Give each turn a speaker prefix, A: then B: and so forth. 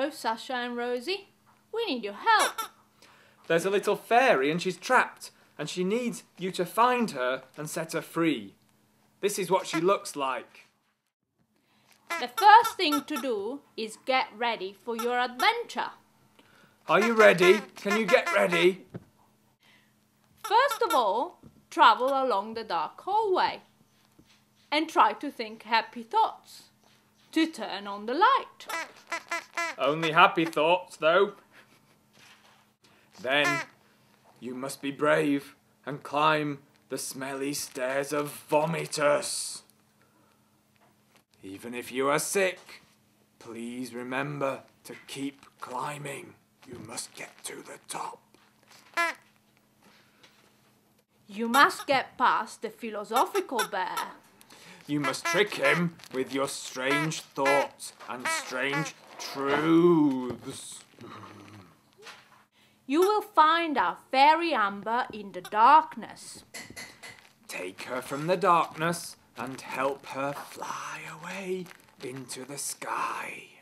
A: Hello, Sasha and Rosie. We need your help.
B: There's a little fairy and she's trapped, and she needs you to find her and set her free. This is what she looks like.
A: The first thing to do is get ready for your adventure.
B: Are you ready? Can you get ready?
A: First of all, travel along the dark hallway and try to think happy thoughts to turn on the light.
B: Only happy thoughts, though. Then you must be brave and climb the smelly stairs of Vomitus. Even if you are sick, please remember to keep climbing. You must get to the top.
A: You must get past the philosophical bear.
B: You must trick him with your strange thoughts and strange truths.
A: You will find our fairy Amber in the darkness.
B: Take her from the darkness and help her fly away into the sky.